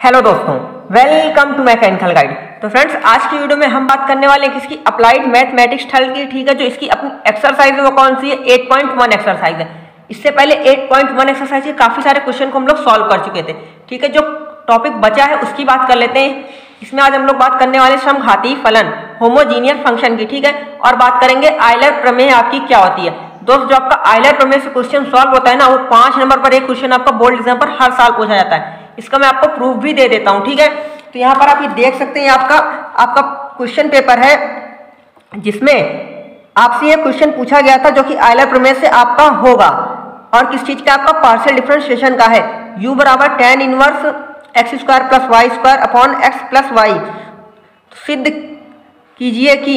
Hello दोस्तों welcome to mechanical guide तो friends आज की वीडियो में हम बात करने वाले हैं किसकी अप्लाइड मैथमेटिक्स थल की ठीक है, जो इसकी अपनी एक्सरसाइज है, वो कौन सी है? 8.1 एक्सरसाइज है। इससे पहले 8.1 एक्सरसाइज के काफ़ी सारे क्वेश्चन को हम लोग सॉल्व कर चुके थे। ठीक है, जो टॉपिक बचा है, उसकी बात कर लेते हैं। इसमें आज हम लोग बात करने वाले समघाती फलन होमोजीनियस फ़ंक्शन की, ठीक है? और बात करेंगे आयलर प्रमेय आपकी क्या होती है। दोस्त, जो आपका आयलर प्रमेय से क्वेश्चन सॉल्व होता है ना, वो पाँच नंबर पर एक क्वेश्चन आपका बोर्ड एग्ज़ाम पर हर साल पूछा जाता है। इसका मैं आपको प्रूफ भी दे देता हूँ, ठीक है? तो यहाँ पर आप ये देख सकते हैं, आपका आपका क्वेश्चन पेपर है, जिसमें आपसे ये क्वेश्चन पूछा गया था जो कि आयलर प्रमेय से आपका होगा। और किस चीज़ का? आपका पार्शियल डिफरेंशिएशन का है। u बराबर tan inverse X square plus Y square upon X plus Y सिद्ध कीजिए कि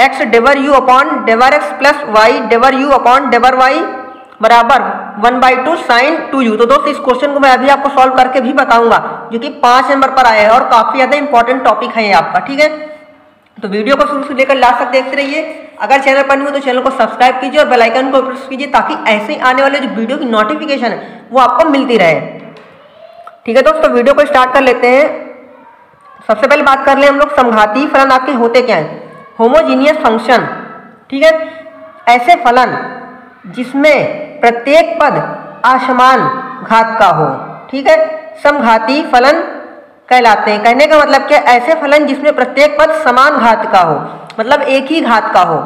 X del U upon del X plus Y del U upon del Y बराबर। One by two sine two U तो दोस्त, इस question को मैं अभी आपको सॉल्व करके भी बताऊँगा, जो कि पाँच नंबर पर आया है और काफ़ी ज़्यादा इंपॉर्टेंट टॉपिक है आपका, ठीक है? तो वीडियो को शुरू से लेकर लास्ट तक देखते रहिए। अगर चैनल पर नहीं हो तो चैनल को सब्सक्राइब कीजिए और बेल आइकन को प्रेस कीजिए ताकि ऐसे आने वाले जो वीडियो की नोटिफिकेशन है, वो आपको मिलती रहे। ठीक है दोस्तों वीडियो को स्टार्ट कर लेते हैं। सबसे पहले बात कर ले हम लोग, समघाती फलन आपके होते क्या है? होमोजीनियस फ़ंक्शन ठीक है? ऐसे फलन जिसमें प्रत्येक पद असमान घात का हो, ठीक है? समघाती फलन कहलाते हैं। कहने का मतलब क्या? ऐसे फलन जिसमें प्रत्येक पद समान घात का हो मतलब एक ही घात का हो।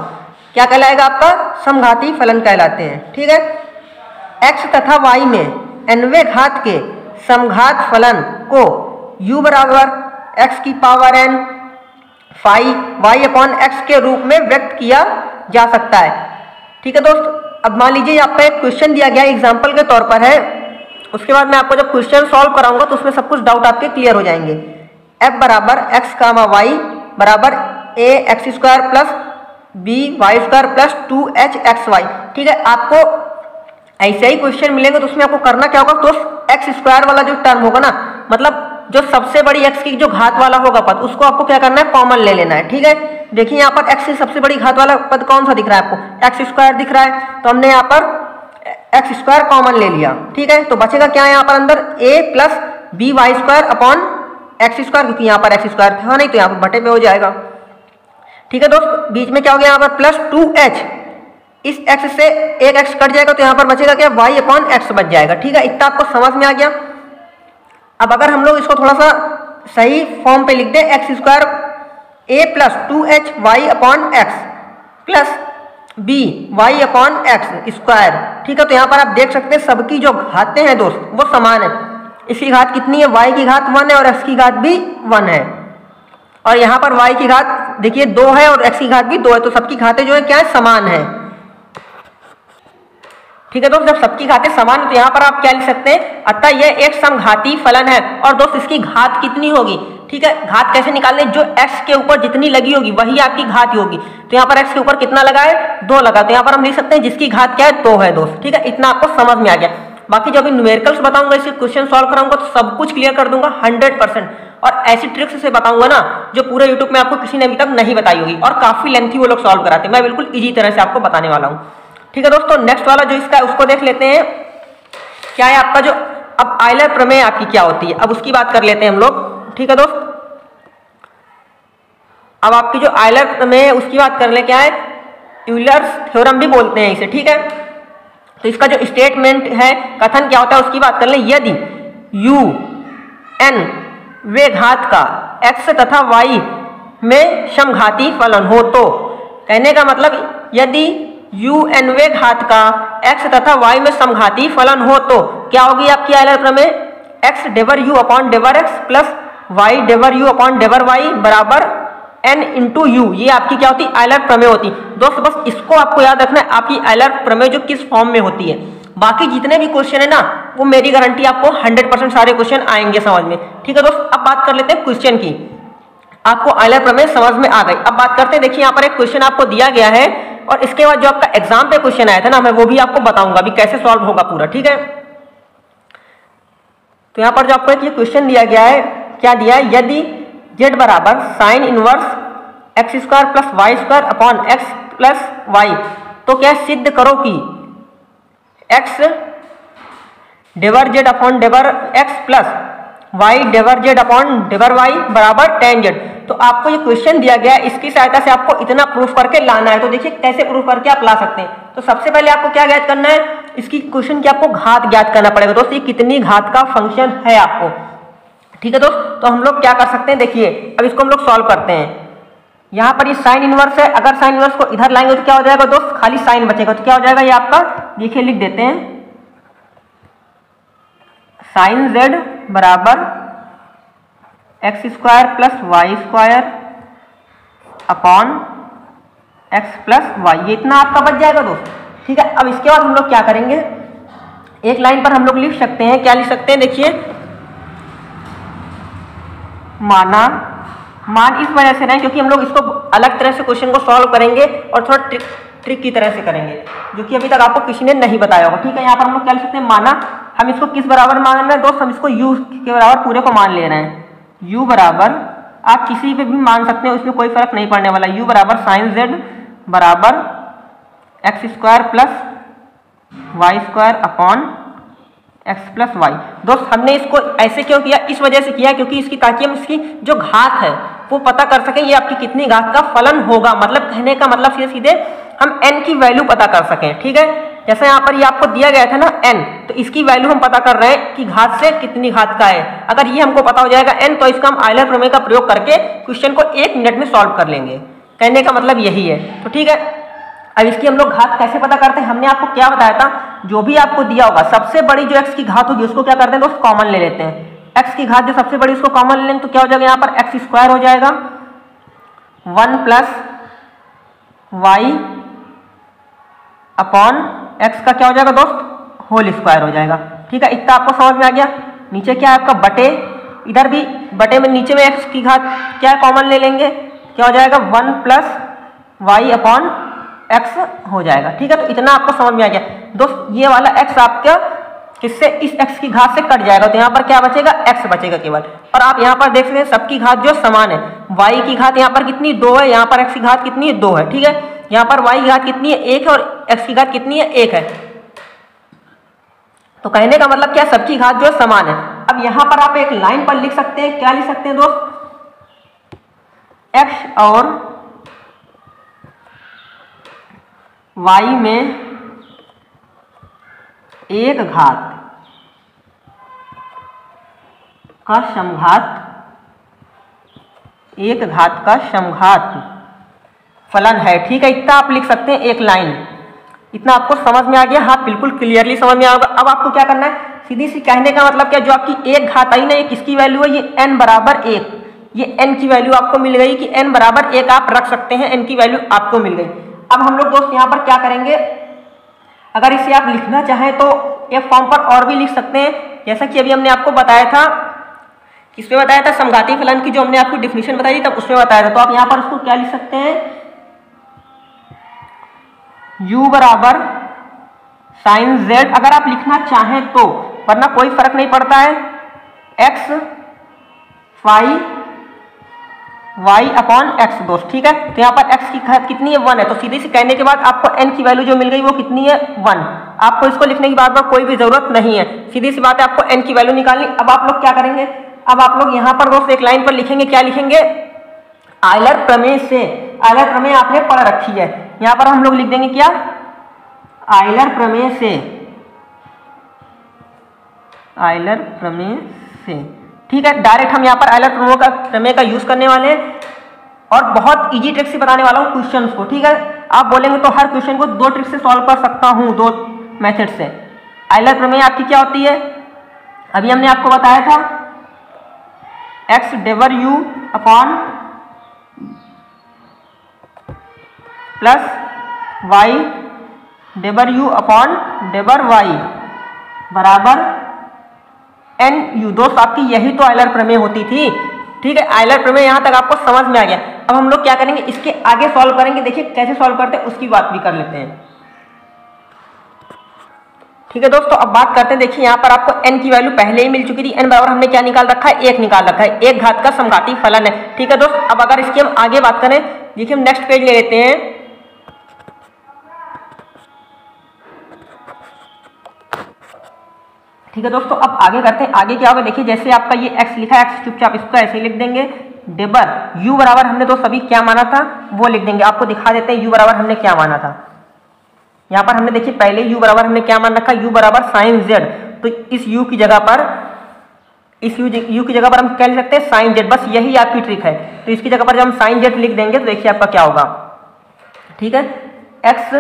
क्या कहलाएगा आपका? समघाती फलन कहलाते हैं, ठीक है? एक्स तथा वाई में एनवे घात के समघात फलन को u बराबर एक्स की power N five Y upon X के रूप में व्यक्त किया जा सकता है। ठीक है दोस्त? अब मान लीजिए आपका एक क्वेश्चन दिया गया एग्ज़ाम्पल के तौर पर है। उसके बाद मैं आपको जब क्वेश्चन सॉल्व कराऊँगा तो उसमें सब कुछ डाउट आपके क्लियर हो जाएँगे। एफ़ बराबर एक्स कामा वाई बराबर A X square plus B Y square plus two H X Y ठीक है? आपको ऐसे ही क्वेश्चन मिलेंगे तो उसमें आपको करना क्या होगा? तो एक्स स्क्वायर वाला जो टर्म होगा ना मतलब जो सबसे बड़ी एक्स की जो घात वाला होगा पद, उसको आपको क्या करना है? कॉमन ले लेना है, ठीक है? देखिए यहाँ पर एक्स से सबसे बड़ी घात वाला पद कौन सा दिख रहा है आपको? एक्स स्क्वायर दिख रहा है। तो हमने यहाँ पर एक्स स्क्वायर कॉमन ले लिया, ठीक है? तो बचेगा क्या यहाँ पर अंदर? A plus B Y square upon X square क्योंकि यहाँ पर एक्स स्क्वायर था नहीं तो यहाँ पर बटे पे हो जाएगा। ठीक है दोस्त, बीच में क्या हो गया यहाँ पर? प्लस टू एच इस एक्स से एक एक्स कट जाएगा तो यहाँ पर बचेगा क्या? वाई अपॉन एक्स बच जाएगा। ठीक है? इतना आपको समझ में आ गया? अब अगर हम लोग इसको थोड़ा सा सही फॉर्म पे लिख दें X square A plus two H Y upon X plus B Y upon X square ठीक है? तो यहाँ पर आप देख सकते हैं सबकी जो घातें हैं दोस्त, वो समान है। इसकी घात कितनी है? वाई की घात वन है और एक्स की घात भी वन है। और यहाँ पर वाई की घात, देखिए, दो है और एक्स की घात भी दो है तो सबकी घातें जो है क्या है? समान है। ठीक है दोस्त, जब सबकी घातें समान तो यहाँ पर आप क्या लिख सकते हैं? अतः यह एक समघाती फलन है। और दोस्त, इसकी घात कितनी होगी? ठीक है, घात कैसे निकालने? जो x के ऊपर जितनी लगी होगी, वही आपकी घात होगी। तो यहाँ पर x के ऊपर कितना लगा है? दो लगा। तो यहाँ पर हम लिख सकते हैं, जिसकी घात क्या है? दो है दोस्त। ठीक है, इतना आपको समझ में आ गया। बाकी जब न्यूमेरिकल्स बताऊँगा इसे क्वेश्चन सॉल्व कराऊँगा तो सब कुछ क्लियर कर दूँगा हंड्रेड परसेंट और ऐसी ट्रिक्स से बताऊँगा ना, जो पूरे यूट्यूब में आपको किसी ने अभी तक नहीं बताई होगी। और काफ़ी लेंथी वो लोग सॉल्व कराते मैं बिल्कुल इजी तरह से आपको बताने वाला हूँ। ठीक है दोस्तों नेक्स्ट वाला जो इसका उसको देख लेते हैं। क्या है आपका जो, अब आयलर प्रमेय आपकी क्या होती है? अब उसकी बात कर लेते हैं हम लोग। ठीक है दोस्त? अब आपकी जो आयलर प्रमेय है, उसकी बात कर ले, क्या है? यूलर्स थ्योरम भी बोलते हैं इसे, ठीक है? तो इसका जो स्टेटमेंट है, कथन क्या होता है, उसकी बात कर ले। यदि u n वे घात का x तथा y में समघाती फलन हो तो कहने का मतलब यदि u n वे घात का x तथा वाई में समघाती फलन हो तो क्या होगी आपकी आयलर प्रमेय? X del u upon del x plus Y del U upon del Y बराबर एन इंटू यू ये आपकी क्या होती? है आयलर प्रमेय होती। दोस्त, बस इसको आपको याद रखना है, आपकी आयलर प्रमेय जो किस फॉर्म में होती है। बाकी जितने भी क्वेश्चन है ना, वो मेरी गारंटी आपको 100 परसेंट सारे क्वेश्चन आएँगे समझ में। ठीक है दोस्त, अब बात कर लेते हैं क्वेश्चन की। आपको आयलर प्रमेय समझ में आ गई। अब बात करते हैं, देखिए, यहाँ पर एक क्वेश्चन आपको दिया गया है, और इसके बाद जो आपका एग्ज़ाम पे क्वेश्चन आया था ना, मैं वो भी आपको बताऊँगा, अभी कैसे सॉल्व होगा पूरा, ठीक है? तो यहाँ पर जो आपको एक क्वेश्चन दिया गया है, क्या दिया है? यदि जेड बराबर sine inverse X square plus Y square upon X plus Y तो क्या सिद्ध करो कि X del Z upon del X plus Y del Z upon del Y बराबर टेन जेड तो आपको ये क्वेश्चन दिया गया है इसकी सहायता से आपको इतना प्रूफ करके लाना है। तो देखिए, कैसे प्रूफ करके आप ला सकते हैं। तो सबसे पहले आपको क्या ज्ञात करना है? इसकी क्वेश्चन की आपको घात ज्ञात करना पड़ेगा। दोस्त, ये कितनी घात का फ़ंक्शन है आपको? ठीक है दोस्त तो हम लोग क्या कर सकते हैं? देखिए, अब इसको हम लोग सॉल्व करते हैं। यहाँ पर ये साइन इनवर्स है। अगर साइन इनवर्स को इधर लाएँगे तो क्या हो जाएगा दोस्त? खाली साइन बचेगा। तो क्या हो जाएगा ये आपका? देखिए, लिख देते हैं। साइन जेड बराबर X square plus Y square upon X plus Y ये इतना आपका बच जाएगा दोस्त। ठीक है, अब इसके बाद हम लोग क्या करेंगे? एक लाइन पर हम लोग लिख सकते हैं। क्या लिख सकते हैं? देखिए। माना, मान इस वजह से नहीं क्योंकि हम लोग इसको अलग तरह से क्वेश्चन को सॉल्व करेंगे और थोड़ा ट्रिक ट्रिक की तरह से करेंगे, जो कि अभी तक आपको किसी ने नहीं बताया होगा। ठीक है, यहाँ पर हम लोग क्या लिख सकते हैं? माना हम इसको किस बराबर मान रहे हैं? दोस्त, हम इसको यू के बराबर पूरे को मान ले रहे हैं। यू बराबर, आप किसी पे भी मान सकते हैं उसमें कोई फ़र्क नहीं पड़ने वाला। यू बराबर साइन जेड बराबर X square plus Y square upon X plus Y दोस्त, हमने इसको ऐसे क्यों किया? इस वजह से किया क्योंकि इसकी, ताकि हम इसकी जो घात है, वो पता कर सकें ये आपकी कितनी घात का फलन होगा। मतलब कहने का मतलब सीधे सीधे हम एन की वैल्यू पता कर सकें, ठीक है? जैसे यहाँ पर ये आपको दिया गया था ना एन तो इसकी वैल्यू हम पता कर रहे हैं कि घात से कितनी घात का है। अगर ये हमको पता हो जाएगा एन तो इसका हम आयलर प्रमेय का प्रयोग करके क्वेश्चन को एक मिनट में सॉल्व कर लेंगे। कहने का मतलब यही है। तो ठीक है, अब इसकी हम लोग घात कैसे पता करते हैं? हमने आपको क्या बताया था? जो भी आपको दिया होगा, सबसे बड़ी जो एक्स की घात होगी, उसको क्या करते हैं दोस्त कॉमन ले लेते हैं। एक्स की घात जो सबसे बड़ी, उसको कॉमन ले लेंगे तो क्या हो जाएगा? यहाँ पर एक्स स्क्वायर हो जाएगा। One plus Y upon X का क्या हो जाएगा दोस्त? होल स्क्वायर हो जाएगा। ठीक है, इतना आपको समझ में आ गया? नीचे क्या है आपका? बटे। इधर भी बटे में नीचे में एक्स की घात क्या कॉमन ले लेंगे? क्या हो जाएगा? One plus Y upon X हो जाएगा। ठीक है तो इतना आपको समझ में आ गया। दोस्त, ये वाला एक्स आपका किससे इस एक्स की घात से कट जाएगा। तो यहाँ पर क्या बचेगा? एक्स बचेगा केवल। और आप यहाँ पर देख सकते हैं, सबकी घात जो समान है। वाई की घात यहाँ पर कितनी? दो है। यहाँ पर एक्स की घात कितनी? दो है। ठीक है यहाँ पर वाई की घात कितनी है? एक है और एक्स की घात कितनी है? एक है। तो कहने का मतलब क्या? सबकी घात जो है समान है। अब यहाँ पर आप एक लाइन पर लिख सकते हैं। क्या लिख सकते हैं दोस्त? एक्स और वाई में एक घात का समघात, एक घात का समघात। फलन है, ठीक है? इतना आप लिख सकते हैं एक लाइन। इतना आपको समझ में आ गया? हाँ बिल्कुल क्लियरली समझ में आएगा। अब आपको क्या करना है? सीधी सी कहने का मतलब क्या? जो आपकी एक घात आई ना, ये किसकी वैल्यू है? ये n बराबर एक। ये n की वैल्यू आपको मिल गई कि n बराबर एक आप रख सकते हैं, n की वैल्यू आपको मिल गई। अब हम लोग दोस्त यहाँ पर क्या करेंगे? अगर इसे आप लिखना चाहें तो एक फॉर्म पर और भी लिख सकते हैं। जैसा कि अभी हमने आपको बताया था, किसमें बताया था? समघाती फलन की जो हमने आपको डिफिनेशन बताई थी, तब उसमें बताया था। तो आप यहाँ पर उसको क्या लिख सकते हैं? U बराबर साइन z, अगर आप लिखना चाहें तो वरना कोई फ़र्क नहीं पड़ता है। x five Y upon X दोस्त, ठीक है? तो यहाँ पर एक्स की घात कितनी है? वन है। तो सीधे से कहने के बाद आपको एन की वैल्यू जो मिल गई वो कितनी है? वन आपको इसको लिखने की बात बार कोई भी ज़रूरत नहीं है। सीधी सी बात है, आपको एन की वैल्यू निकालनी। अब आप लोग क्या करेंगे? अब आप लोग यहाँ पर दोस्त एक लाइन पर लिखेंगे। क्या लिखेंगे? आयलर प्रमेय से। आयलर प्रमेय आपने पढ़ रखी है। यहाँ पर हम लोग लिख देंगे क्या? आयलर प्रमेय से। आयलर प्रमेय से। ठीक है डायरेक्ट हम यहाँ पर आयलर प्रमेय का प्रमेय का यूज़ करने वाले हैं और बहुत इजी ट्रिक से बताने वाला हूँ क्वेश्चन को, ठीक है? आप बोलेंगे तो हर क्वेश्चन को दो ट्रिक से सॉल्व कर सकता हूँ, दो मेथड से। आयलर प्रमेय आपकी क्या होती है? अभी हमने आपको बताया था X del U upon plus Y del U upon del Y बराबर एन यू। दोस्त, आपकी यही तो आयलर प्रमेय होती थी। ठीक है, आयलर प्रमेय यहाँ तक आपको समझ में आ गया। अब हम लोग क्या करेंगे, इसके आगे सॉल्व करेंगे। देखिए, कैसे सॉल्व करते हैं, उसकी बात भी कर लेते हैं। ठीक है दोस्तों, अब बात करते हैं। देखिए, यहाँ पर आपको n की वैल्यू पहले ही मिल चुकी थी। n बराबर हमने क्या निकाल रखा है? एक निकाल रखा है। एक घात का समघाती फलन है। ठीक है दोस्त, अब अगर इसकी हम आगे बात करें, देखिए हम नेक्स्ट पेज ले लेते हैं। ठीक है दोस्तों, अब आगे करते हैं। आगे क्या होगा? देखिए, जैसे आपका ये एक्स लिखा है एक्स चुपचाप इसको ऐसे लिख देंगे। डेबर यू बराबर हमने दोस्त अभी क्या माना था? वो लिख देंगे। आपको दिखा देते हैं यू बराबर हमने क्या माना था? यहाँ पर हमने देखिए, पहले यू बराबर हमने क्या मान रखा? यू बराबर साइन जेड तो इस यू की जगह पर, इस यू यू की जगह पर हम क्या लिख सकते हैं? साइन जेड बस यही आपकी ट्रिक है। तो इसकी जगह पर जब हम साइन जेड लिख देंगे तो देखिए आपका क्या होगा? ठीक है? एक्स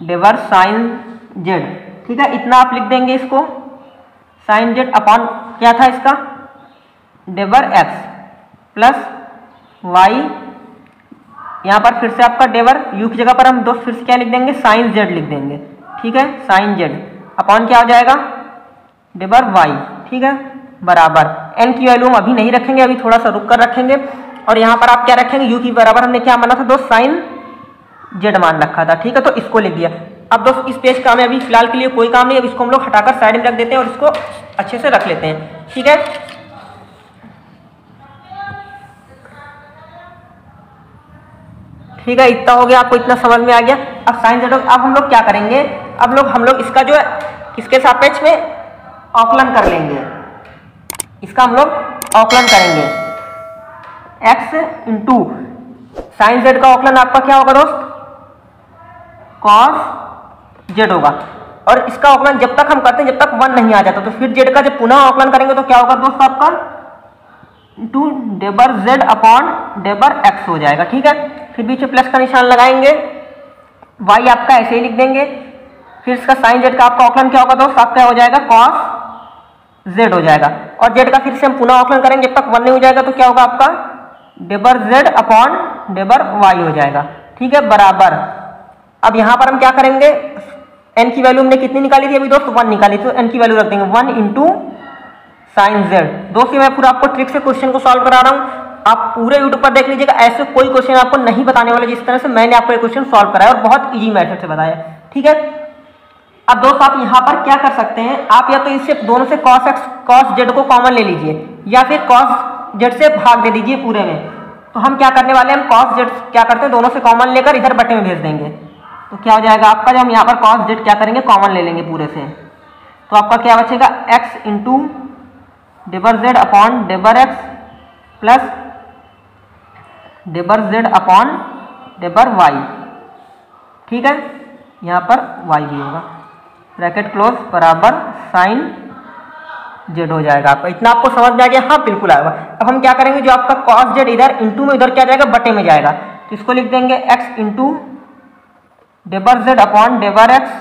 डिवर साइन जेड ठीक है, इतना आप लिख देंगे इसको। साइन जेड अपॉन क्या था इसका? डेबर एक्स प्लस वाई यहाँ पर फिर से आपका डेबर यू की जगह पर हम दो फिर से क्या लिख देंगे? साइन जेड लिख देंगे। ठीक है साइन जेड अपॉन क्या हो जाएगा? डेबर वाई ठीक है, बराबर। एन की वैल्यू हम अभी नहीं रखेंगे, अभी थोड़ा सा रुक कर रखेंगे। और यहाँ पर आप क्या रखेंगे? यू की बराबर हमने क्या माना था? दो साइन जेड मान रखा था। ठीक है तो इसको लिख दिया। अब दोस्त इस पेज का हमें अभी फ़िलहाल के लिए कोई काम नहीं, अब इसको हम लोग हटाकर साइड में रख देते हैं और इसको अच्छे से रख लेते हैं। ठीक है? ठीक है, इतना हो गया, आपको इतना समझ में आ गया। अब साइन जेड, अब हम लोग क्या करेंगे? अब लोग, हम लोग इसका जो है, किसके सापेक्ष में? औकलन कर लेंगे। इसका हम लोग औकलन करेंगे। एक्स इंटू साइन जेड का औकलन आपका क्या होगा दोस्त? कॉस जेड होगा। और इसका औकलन जब तक हम करते हैं, जब तक वन नहीं आ जाता तो फिर जेड का जब पुनः औकलन करेंगे तो क्या होगा दोस्त आपका? Two del Z upon del X हो जाएगा, ठीक है? फिर बीच में प्लस का निशान लगाएँगे। वाई आपका ऐसे ही लिख देंगे। फिर इसका साइन जेड का आपका औकलन क्या होगा दोस्त? आपका हो जाएगा कॉस जेड हो जाएगा। और जेड का फिर से हम पुनः औकलन करेंगे, जब तक वन नहीं हो जाएगा तो क्या होगा आपका? Del Z upon del Y हो जाएगा। ठीक है? बराबर। अब यहाँ पर हम क्या करेंगे? एन की वैल्यू हमने कितनी निकाली थी अभी दोस्त? वन निकाली तो एन की वैल्यू रख देंगे। वन इंटू साइन जेड दोस्तों मैं पूरा आपको ट्रिक से क्वेश्चन को सॉल्व करा रहा हूँ। आप पूरे यूट्यूब पर देख लीजिएगा, ऐसे कोई क्वेश्चन आपको नहीं बताने वाले जिस तरह से मैंने आपको ये क्वेश्चन सॉल्व कराया और बहुत ईजी मैथड से बताया। ठीक है? अब दोस्त, आप यहाँ पर क्या कर सकते हैं? आप या तो इससे दोनों से कॉस एक्स कॉस जेड को कॉमन ले लीजिए, या फिर कॉस जेड से भाग दे दीजिए पूरे में। तो हम क्या करने वाले हैं? हम कॉस जेड क्या करते हैं? दोनों से कॉमन लेकर इधर बटे में भेज देंगे। तो क्या हो जाएगा? आपका जब हम यहाँ पर कॉस जेड क्या करेंगे? कॉमन ले लेंगे पूरे से। तो आपका क्या बचेगा? एक्स इंटू डेबर जेड अपॉन डेबर एक्स प्लस डेबर जेड अपॉन डेबर वाई ठीक है? यहाँ पर वाई भी होगा। ब्रैकेट क्लोज बराबर साइन जेड हो जाएगा आपका। इतना आपको समझ में आ गया? हाँ बिल्कुल आएगा अब हम क्या करेंगे? जो आपका कॉस जेड इधर इंटू में इधर क्या जाएगा? बटे में जाएगा। तो इसको लिख देंगे एक्स इंटू डेबर Z upon डेबर x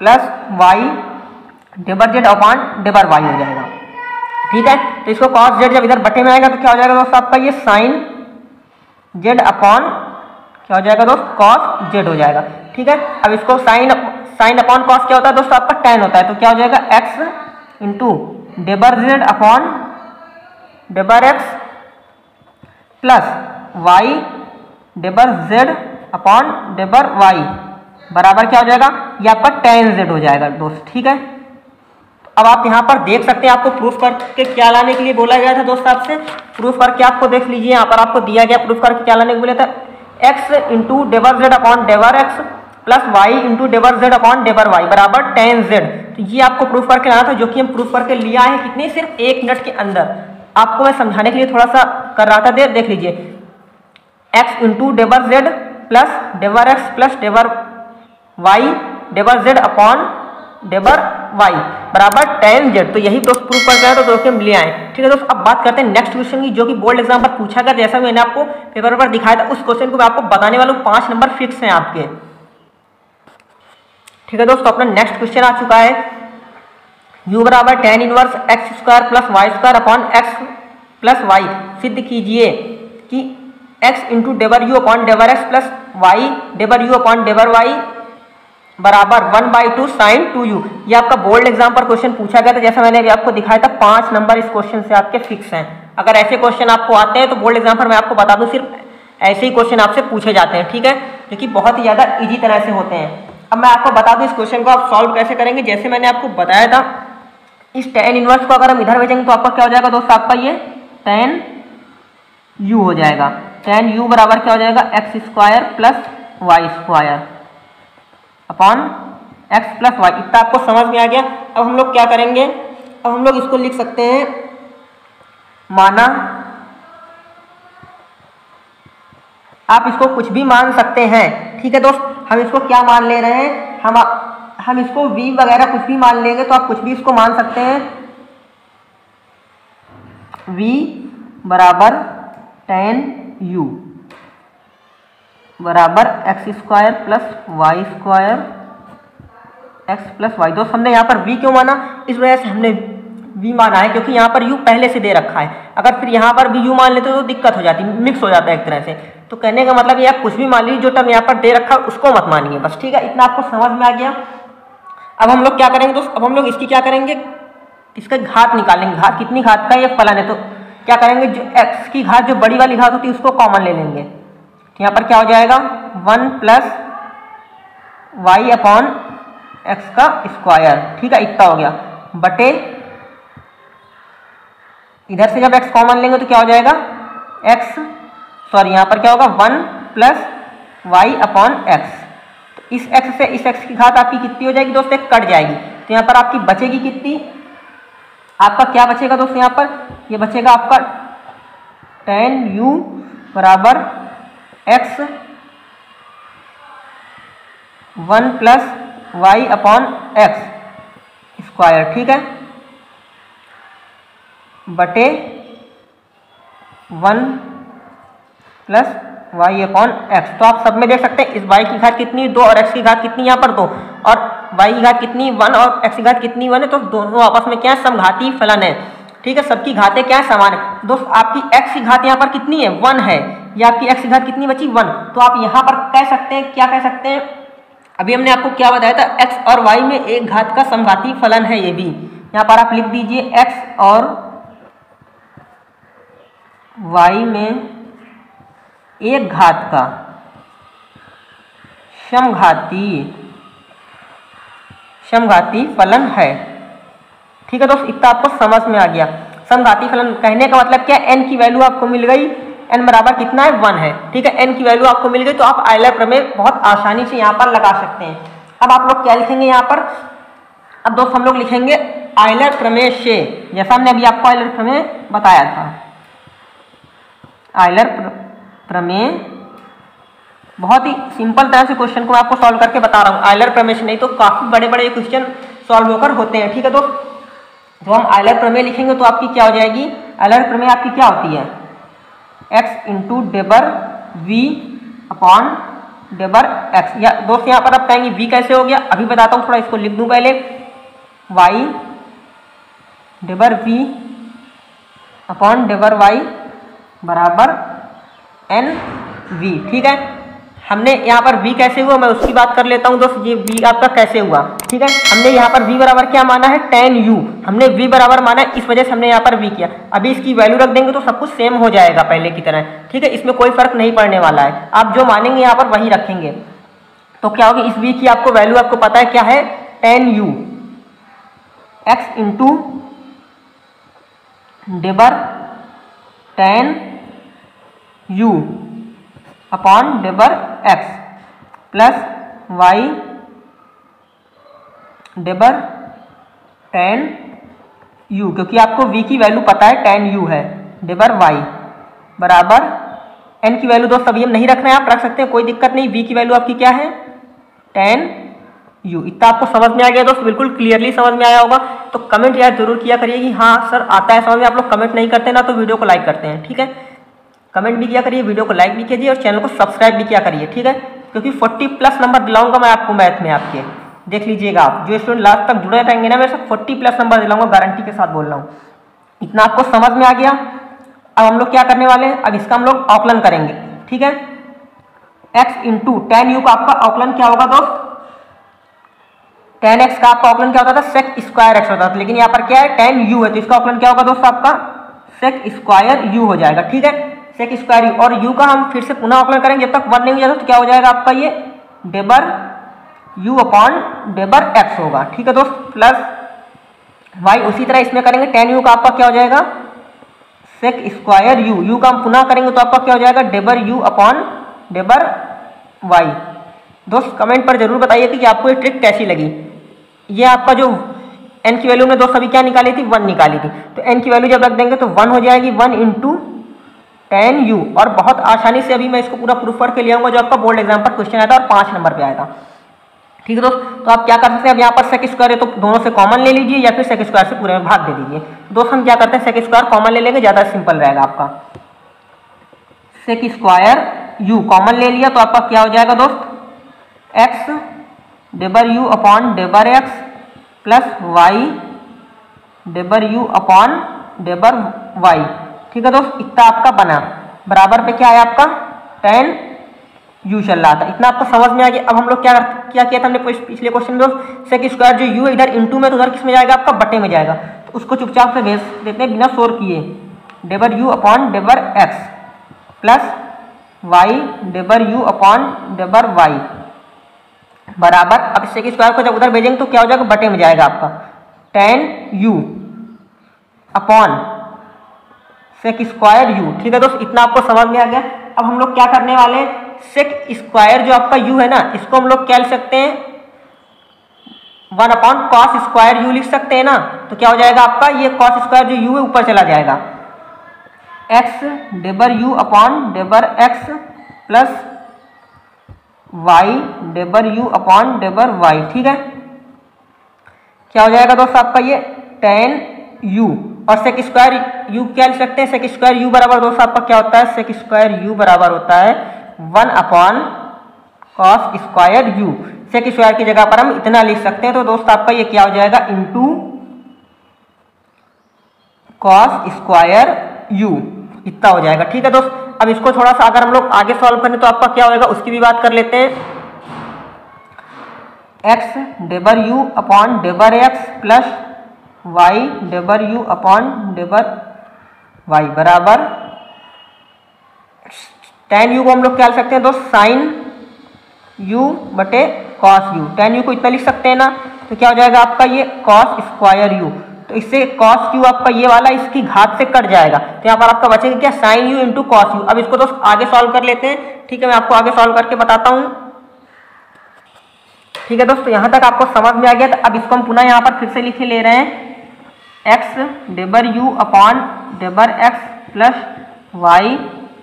plus Y डेबर जेड अपॉन डेबर वाई हो जाएगा। ठीक है? तो इसको कॉस जेड जब इधर बटे में आएगा तो क्या हो जाएगा दोस्त आपका? ये साइन जेड अपॉन क्या हो जाएगा दोस्त? कॉस जेड हो जाएगा। ठीक है? अब इसको साइन साइन अपॉन कॉस क्या होता है दोस्तों? आपका टेन होता है। तो क्या हो जाएगा? एक्स इंटू डेबर Z upon डेबर x plus Y डेबर जेड अपॉन डेबर वाई बराबर क्या हो जाएगा? ये आपका टेन जेड हो जाएगा दोस्त, ठीक है? अब आप यहाँ पर देख सकते हैं, आपको प्रूफ करके क्या लाने के लिए बोला गया था दोस्त आपसे। प्रूफ करके आपको देख लीजिए, यहाँ पर आपको दिया गया प्रूफ करके क्या लाने के बोला था? एक्स इंटू डेबर Z upon डेबर x plus y into डेबर जेड अपॉन डेबर वाई बराबर टेन जेड तो ये आपको प्रूफ करके लाना था, जो कि हम प्रूफ करके लिया है कितने? सिर्फ़ एक मिनट के अंदर। आपको मैं समझाने के लिए थोड़ा सा कर रहा था देर देख लीजिए। एक्स इंटू डेबर जेड प्लस डेबर एक्स प्लस डेबर वाई डेबर जेड अपॉन डेबर वाई बराबर टेन जेड तो यही दोस्त प्रूफ कर गया तो दोस्त ले आए। ठीक है दोस्त, अब बात करते हैं नेक्स्ट क्वेश्चन की, जो कि बोर्ड एग्ज़ाम पर पूछा गया जैसा मैंने आपको पेपर पर दिखाया था, उस क्वेश्चन को मैं आपको बताने वाला हूँ। पाँच नंबर फिक्स हैं आपके। ठीक है दोस्तों अपना नेक्स्ट क्वेश्चन आ चुका है। यू बराबर tan inverse x square plus y square upon x plus y सिद्ध कीजिए कि एक्स इंटू डेबर you upon डेबर x plus Y डेबर you upon डेबर Y बराबर one by two sine two u ये आपका बोल्ड एग्ज़ाम पर क्वेश्चन पूछा गया था, जैसा मैंने अभी आपको दिखाया था, पाँच नंबर इस क्वेश्चन से आपके फिक्स हैं। अगर ऐसे क्वेश्चन आपको आते हैं तो बोल्ड एग्ज़ाम पर मैं आपको बता दूँ, सिर्फ़ ऐसे ही क्वेश्चन आपसे पूछे जाते हैं, ठीक है? जो कि बहुत ही ज़्यादा ईजी तरह से होते हैं। अब मैं आपको बता दूँ, इस क्वेश्चन को आप सॉल्व कैसे करेंगे? जैसे मैंने आपको बताया था, इस टेन इनवर्स को अगर हम इधर भेजेंगे तो आपका क्या हो जाएगा दोस्त? आपका ये टेन यू हो जाएगा। टेन यू बराबर क्या हो जाएगा? X square plus y square upon x plus y इतना आपको समझ में आ गया? अब हम लोग क्या करेंगे? अब हम लोग इसको लिख सकते हैं माना, आप इसको कुछ भी मान सकते हैं। ठीक है दोस्त? हम इसको क्या मान ले रहे हैं? हम हम इसको v वगैरह कुछ भी मान लेंगे तो आप कुछ भी इसको मान सकते हैं। v बराबर टेन यू बराबर x square plus y square x plus y दोस्त, हमने यहाँ पर v क्यों माना? इस वजह से हमने v माना है, क्योंकि यहाँ पर u पहले से दे रखा है। अगर फिर यहाँ पर भी u मान लेते तो दिक्कत हो जाती मिक्स हो जाता है एक तरह से। तो कहने का मतलब ये आप कुछ भी मान लीजिए, जो टर्म यहाँ पर दे रखा है, उसको मत मानिए। बस ठीक है, इतना आपको समझ में आ गया। अब हम लोग क्या करेंगे दोस्त? अब हम लोग इसकी क्या करेंगे? इसका घात निकालेंगे। घात कितनी घात का ये फलन है तो क्या करेंगे? जो एक्स की घात, जो बड़ी वाली घात होती है, उसको कॉमन ले लेंगे। तो यहाँ पर क्या हो जाएगा? One plus y upon x का स्क्वायर। ठीक है, इतना हो गया। बटे, इधर से जब एक्स कॉमन लेंगे तो क्या हो जाएगा? एक्स सॉरी यहाँ पर क्या होगा? One plus y upon x तो इस एक्स से इस एक्स की घात आपकी कितनी हो जाएगी दोस्त? एक कट जाएगी। तो यहाँ पर आपकी बचेगी कितनी? आपका क्या बचेगा दोस्त यहाँ पर? ये बचेगा आपका टेन यू बराबर x one plus y upon x square, ठीक है? बटे one plus y upon x तो आप सब में देख सकते हैं, इस वाई की घात कितनी, दो और एक्स की घात कितनी, यहाँ पर दो। और वाई की घात कितनी, वन और एक्स की घात कितनी, वन है तो दोनों आपस में क्या है समघाती फलन है। ठीक है, सबकी घातें क्या है? समान है। दोस्त, आपकी एक्स की घात यहाँ पर कितनी है? वन है। या आपकी एक्स की घात कितनी बची? वन। तो आप यहाँ पर कह सकते हैं, क्या कह सकते हैं? अभी हमने आपको क्या बताया था? एक्स और वाई में एक घात का समघाती फलन है ये भी। यहाँ पर आप लिख दीजिए एक्स और वाई में एक घात का समघाती समघाती फलन है। ठीक है दोस्त इतना आपको समझ में आ गया। समघाती फलन कहने का मतलब क्या? एन की वैल्यू आपको मिल गई। एन बराबर कितना है? वन है। ठीक है एन की वैल्यू आपको मिल गई तो आप आयलर प्रमेय बहुत आसानी से यहाँ पर लगा सकते हैं। अब आप लोग क्या लिखेंगे यहाँ पर? अब दोस्त, हम लोग लिखेंगे आयलर प्रमेय से जैसा हमने अभी आपको आयलर प्रमेय बताया था। आयलर प्रमेय। बहुत ही सिंपल तरह से क्वेश्चन को मैं आपको सॉल्व करके बता रहा हूँ। आयलर प्रमेय से नहीं तो काफ़ी बड़े बड़े क्वेश्चन सॉल्व होकर होते हैं। ठीक है, दोस्त? जब हम आयलर प्रमेय लिखेंगे तो आपकी क्या हो जाएगी? आयलर प्रमेय आपकी क्या होती है? एक्स इंटू डेबर वी अपॉन डेबर एक्स या दोस्त, यहाँ पर आप कहेंगे वी कैसे हो गया? अभी बताता हूँ, थोड़ा इसको लिख दूँ पहले। वाई डेबर वी अपॉन डेबर वाई बराबर एन वी ठीक है? हमने यहाँ पर v कैसे हुआ, मैं उसकी बात कर लेता हूँ दोस्त, ये v आपका कैसे हुआ, ठीक है? हमने यहाँ पर v बराबर क्या माना है? टेन u हमने v बराबर माना है इस वजह से हमने यहाँ पर v किया। अभी इसकी वैल्यू रख देंगे तो सब कुछ सेम हो जाएगा पहले की तरह, ठीक है? इसमें कोई फ़र्क नहीं पड़ने वाला है। आप जो मानेंगे यहाँ पर वही रखेंगे। तो क्या होगी? इस v की आपको वैल्यू आपको पता है क्या है? टेन यू एक्स इंटू डेबर tan u upon डेबर x plus Y डेबर टेन यू क्योंकि आपको v की वैल्यू पता है टेन यू है डेबर वाई बराबर n की वैल्यू दोस्त, अभी हम नहीं रख रहे हैं, आप रख सकते हैं, कोई दिक्कत नहीं, v की वैल्यू आपकी क्या है? टेन यू इतना आपको समझ में आ गया दोस्त, बिल्कुल क्लियरली समझ में आया होगा तो कमेंट यार ज़रूर किया करिए कि हाँ सर आता है समझ में, आप लोग कमेंट नहीं करते ना तो वीडियो को लाइक करते हैं, ठीक है? कमेंट भी किया करिए, वीडियो को लाइक भी कीजिए और चैनल को सब्सक्राइब भी किया करिए, ठीक है? क्योंकि 40 प्लस नंबर दिलाऊँगा मैं आपको मैथ में आपके। देख लीजिएगा आप, जो स्टूडेंट लास्ट तक जुड़े रहेंगे ना मेरे साथ, फोर्टी प्लस नंबर दिलाऊँगा गारंटी के साथ बोल रहा हूँ। इतना आपको समझ में आ गया? अब हम लोग क्या करने वाले हैं? अब इसका हम लोग आकलन करेंगे, ठीक है? एक्स इंटू टेन यू का आपका आकलन क्या होगा दोस्त? टेन एक्स का आपका आकलन क्या होता था? सेक स्क्वायर एक्स होता था। लेकिन यहाँ पर क्या है? टेन यू है तो इसका आकलन क्या होगा दोस्त आपका? सेक स्क्वायर यू हो जाएगा, ठीक है? सेक स्क्वायर यू और यू का हम फिर से पुनः आकलन करेंगे। जब तक वन नहीं हो जाता तो क्या हो जाएगा आपका ये? डेबर यू अपॉन डेबर एक्स होगा। ठीक है दोस्त? प्लस वाई उसी तरह इसमें करेंगे। टेन यू का आपका क्या हो जाएगा? सेक स्क्वायर यू यू का हम पुनः करेंगे तो आपका क्या हो जाएगा? डेबर यू अपॉन डेबर वाई दोस्त कमेंट पर ज़रूर बताइए कि आपको ये ट्रिक कैसी लगी। ये आपका जो एन की वैल्यू में दोस्त अभी क्या निकाली थी? वन निकाली थी। तो एन की वैल्यू जब रख देंगे तो वन हो जाएगी वन इंटू टेन यू और बहुत आसानी से अभी मैं इसको पूरा प्रूफ करके ले आऊँगा जो आपका बोर्ड एग्ज़ाम पर क्वेश्चन आया था और पाँच नंबर पर आया था। ठीक है दोस्त? तो आप क्या कर सकते हैं, अब यहाँ पर सेक स्क्वायर है तो दोनों से कॉमन ले लीजिए या फिर सेक स्क्वायर से पूरे में भाग दे दीजिए। दोस्त, हम क्या करते हैं सेक स्क्वायर कॉमन ले लेंगे, ज़्यादा सिंपल रहेगा आपका। सेक स्क्वायर यू कॉमन ले लिया तो आपका क्या हो जाएगा दोस्त? एक्स डेबर you upon डेबर x plus Y डेबर you upon डेबर y ठीक है दोस्त, इतना आपका बना। बराबर पे क्या है आपका? टेन यू चल रहा था। इतना आपको समझ में आ गया। अब हम लोग क्या क्या किया था हमने पिछले क्वेश्चन में सेक स्क्वायर जो यू इधर इंटू में तो उधर किसमें जाएगा आपका? बटे में जाएगा। तो उसको चुपचाप से भेज देते हैं बिना शोर किए। डेबर you upon डेबर x plus Y डेबर you upon डेबर Y बराबर। अब सेक स्क्वायर को जब उधर भेजेंगे तो क्या हो जाएगा? बटे में जाएगा आपका। Tan u upon sec square u ठीक है दोस्त? इतना आपको समझ में आ गया। अब हम लोग क्या करने वाले हैं? सेक स्क्वायर जो आपका यू है ना, इसको हम लोग क्या लिख सकते हैं? One upon cos square u लिख सकते हैं ना? तो क्या हो जाएगा आपका? ये कॉस स्क्वायर जो यू है, ऊपर चला जाएगा। एक्स डेबर you upon डेबर x plus Y डेबर you upon डेबर y ठीक है? क्या हो जाएगा दोस्त आपका ये? टेन यू और सेक स्क्वायर यू क्या लिख सकते हैं? सेक स्क्वायर यू बराबर दोस्त आपका क्या होता है? सेक स्क्वायर यू बराबर होता है one upon cos square u sec square की जगह पर हम इतना लिख सकते हैं तो दोस्त आपका ये क्या हो जाएगा? इंटू कॉस स्क्वायर यू इतना हो जाएगा, ठीक है दोस्त? अब इसको थोड़ा सा अगर हम लोग आगे सॉल्व करें तो आपका क्या होगा उसकी भी बात कर लेते हैं। एक्स डेबर you upon डेबर x plus Y डेबर you upon डेबर Y बराबर. टेन यू को हम लोग क्या लिख सकते हैं दोस्त? साइन यू बटे कॉस यू टेन यू को इतना लिख सकते हैं ना? तो क्या हो जाएगा आपका ये कॉस स्क्वायर यू तो इससे कॉस क्यू आपका ये वाला इसकी घात से कट जाएगा. तो यहाँ पर आपका बचेगा क्या? Sine u into cos u अब इसको दोस्त आगे सॉल्व कर लेते हैं. ठीक है, मैं आपको आगे सॉल्व करके बताता हूँ. ठीक है दोस्तों यहाँ तक आपको समझ में आ गया तो अब इसको हम पुनः यहाँ पर फिर से लिखे ले रहे हैं। एक्स डेबर you upon डेबर x plus Y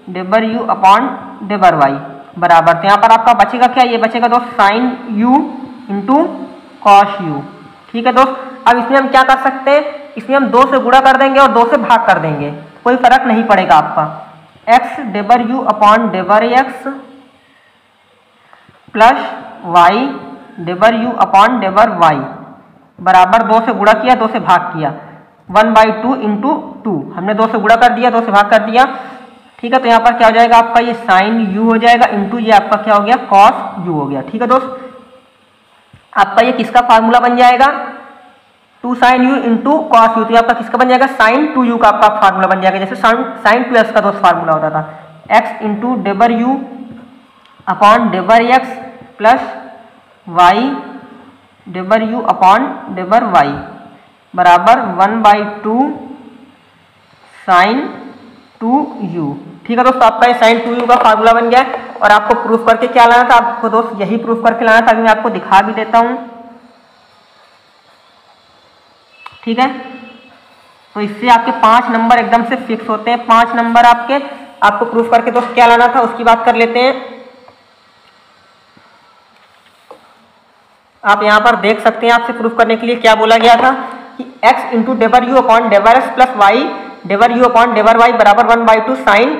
डेबर you upon डेबर Y बराबर। तो यहाँ पर आपका बचेगा क्या? ये बचेगा दोस्त sine u into cos u ठीक है दोस्त? अब इसमें हम क्या कर सकते हैं? इसमें हम दो से गुणा कर देंगे और दो से भाग कर देंगे। कोई फ़र्क नहीं पड़ेगा आपका। एक्स डेबर you upon डेबर x plus Y डेबर you upon डेबर Y बराबर दो से गुणा किया, दो से भाग किया। One by two into two. हमने दो से गुड़ा कर दिया, दो से भाग कर दिया। ठीक है तो यहाँ पर क्या हो जाएगा आपका? ये साइन यू हो जाएगा इंटू ये आपका क्या हो गया? कॉस यू हो गया। ठीक है दोस्त? आपका ये किसका फार्मूला बन जाएगा? Two sine u into cos u तो आपका किसका बन जाएगा? साइन टू यू का आपका फार्मूला बन जाएगा। जैसे साइन टू एक्स का दोस्त फार्मूला होता था। एक्स इंटू डेबर you upon डेबर x plus Y डेबर you upon डेबर Y बराबर one by two sine two u. ठीक है दोस्तों, आपका ये साइन टू यू का फार्मूला बन गया और आपको प्रूफ करके क्या लाना था? आपको दोस्त यही प्रूफ करके लाना था, अभी मैं आपको दिखा भी देता हूँ। ठीक है? तो इससे आपके पाँच नंबर एकदम से फिक्स होते हैं। पाँच नंबर आपके, आपको प्रूफ करके दोस्त क्या लाना था, उसकी बात कर लेते हैं। आप यहाँ पर देख सकते हैं आपसे प्रूफ करने के लिए क्या बोला गया था। X इंटू डेबर you upon डेबर x plus Y डेबर you upon डेबर Y बराबर one by two sine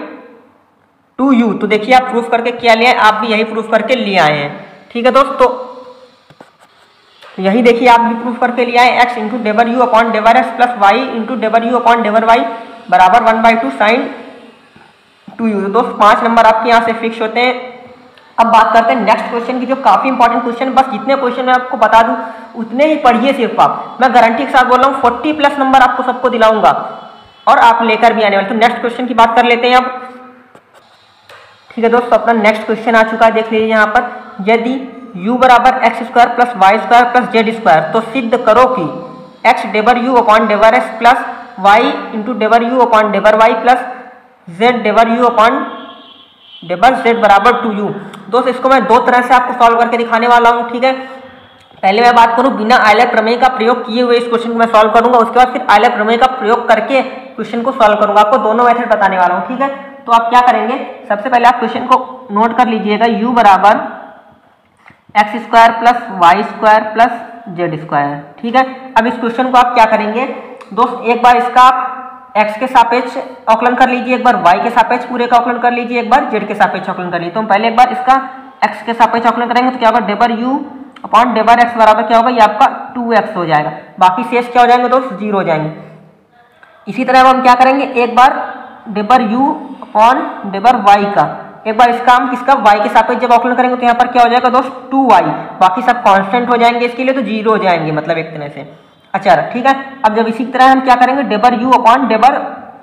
two u तो देखिए आप प्रूफ करके क्या लिए आप भी यही प्रूफ करके ले आए हैं। ठीक है दोस्तों? तो यही देखिए आप भी प्रूफ करके लिए आए। एक्स इंटू डेबर you upon डेबर x plus y into डेबर यू अपॉन डेबर वाई बराबर one by two sine two u दोस्त, पाँच नंबर आपके यहाँ से फिक्स होते हैं। अब बात करते हैं नेक्स्ट क्वेश्चन की, जो काफ़ी इंपॉर्टेंट क्वेश्चन बस जितने क्वेश्चन मैं आपको बता दूँ, उतने ही पढ़िए सिर्फ़ आप। मैं गारंटी के साथ बोल रहा हूँ फोर्टी प्लस नंबर आपको सबको दिलाऊँगा। और आप लेकर भी आने वाले। तो नेक्स्ट क्वेश्चन की बात कर लेते हैं अब। ठीक है दोस्तों, अपना नेक्स्ट क्वेश्चन आ चुका है, देख लीजिए यहाँ पर। यदि u बराबर x square plus y square plus z square तो सिद्ध करो कि एक्स डेबर you upon डेबर x plus y into डेबर you upon डेबर y plus z डेबर यू अपॉन डेबर जेड बराबर टू यू दोस्त, इसको मैं दो तरह से आपको सॉल्व करके दिखाने वाला हूँ, ठीक है? पहले मैं बात करूँ बिना आयलर प्रमेय का प्रयोग किए हुए इस क्वेश्चन को मैं सॉल्व करूँगा, उसके बाद फिर आयलर प्रमेय का प्रयोग करके क्वेश्चन को सॉल्व करूँगा। आपको दोनों मेथड बताने वाला हूँ, ठीक है? तो आप क्या करेंगे? सबसे पहले आप क्वेश्चन को नोट कर लीजिएगा, u बराबर x square plus y square plus z square ठीक है? अब इस क्वेश्चन को आप क्या करेंगे? दोस्त, एक बार इसका आप एक्स के सापेक्ष अवकलन कर लीजिए एक बार वाई के सापेक्ष पूरे का आकलन कर लीजिए एक बार जेड के सापेक्ष अवकलन कर लीजिए। तो हम पहले एक बार इसका एक्स के सापेक्ष अवकलन करेंगे तो क्या होगा? डेबर यू अपॉन डेबर एक्स बराबर क्या होगा? ये आपका टू एक्स हो जाएगा। बाकी शेष क्या हो जाएँगे दोस्त? ज़ीरो हो जाएँगे। इसी तरह हम क्या करेंगे? एक बार डेबर यू अपॉन डेबर वाई का। एक बार इसका हम किसका? वाई के सापेक्ष जब अवकलन करेंगे तो यहाँ पर क्या हो जाएगा दोस्त? टू वाई बाकी सब कांस्टेंट हो जाएँगे इसके लिए तो ज़ीरो हो जाएँगे मतलब एक तरह से। अच्छा ठीक है? अब जब इसी तरह हम क्या करेंगे? डेबर यू अपॉन डेबर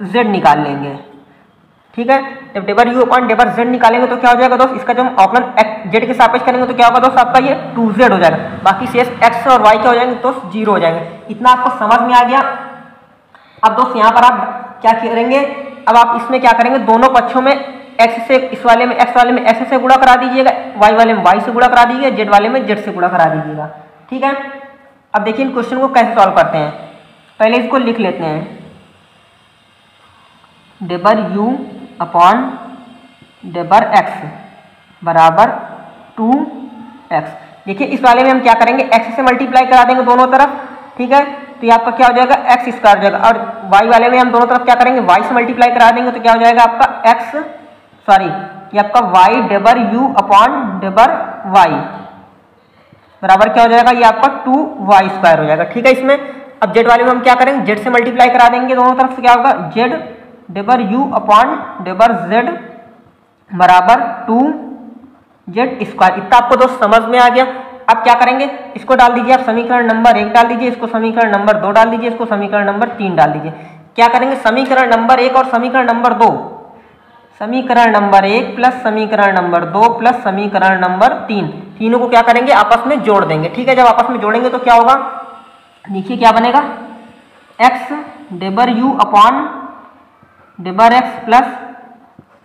जेड निकाल लेंगे। ठीक है? जब डेबर यू अपॉन डेबर जेड निकालेंगे तो क्या हो जाएगा दोस्त? इसका जब हम अवकलन जेड के सापेक्ष करेंगे तो क्या होगा दोस्त? आपका ये टू जेड हो जाएगा। बाकी शेष एक्स और वाई क्या हो जाएँगे दोस्त? ज़ीरो हो जाएँगे। इतना आपको समझ में आ गया? अब दोस्त, यहाँ पर आप क्या करेंगे? अब आप इसमें क्या करेंगे? दोनों पक्षों में एक्स से, इस वाले में एक्स वाले में एक्स से गुणा करा दीजिएगा। वाई वाले में वाई से गुड़ा करा दीजिएगा। जेड वाले में जेड से गुणा करा दीजिएगा। ठीक है? अब देखिए इन क्वेश्चन को कैसे सॉल्व करते हैं। पहले इसको लिख लेते हैं। डेबर यू अपॉन डेबर एक्स बराबर टू एक्स देखिए इस वाले में हम क्या करेंगे? एक्स से मल्टीप्लाई करा देंगे दोनों तरफ़, ठीक है? तो ये आपका क्या हो जाएगा? एक्स स्क्वायर हो जाएगा। और वाई वाले में हम दोनों तरफ़ क्या करेंगे? वाई से मल्टीप्लाई करा देंगे तो क्या हो जाएगा आपका? एक्स सॉरी ये आपका वाई डेबर यू अपॉन डेबर वाई बराबर क्या हो जाएगा? ये आपका टू वाई स्क्वायर हो जाएगा, ठीक है इसमें? अब जेड वाले में हम क्या करेंगे? जेड से मल्टीप्लाई करा देंगे, दोनों तरफ़ से क्या होगा? जेड डेबर यू अपॉन डेबर जेड बराबर टू जेड स्क्वायर इतना आपको दोस्त समझ में आ गया। अब क्या करेंगे? इसको डाल दीजिए आप समीकरण नंबर एक डाल दीजिए, इसको समीकरण नंबर दो डाल दीजिए, इसको समीकरण नंबर तीन डाल दीजिए। क्या करेंगे? समीकरण नंबर एक और समीकरण नंबर दो। समीकरण नंबर एक प्लस समीकरण नंबर दो प्लस समीकरण नंबर तीन। तीनों को क्या करेंगे? आपस में जोड़ देंगे। ठीक है, जब आपस में जोड़ेंगे तो क्या होगा? देखिए क्या बनेगा? एक्स डेबर you upon डेबर x plus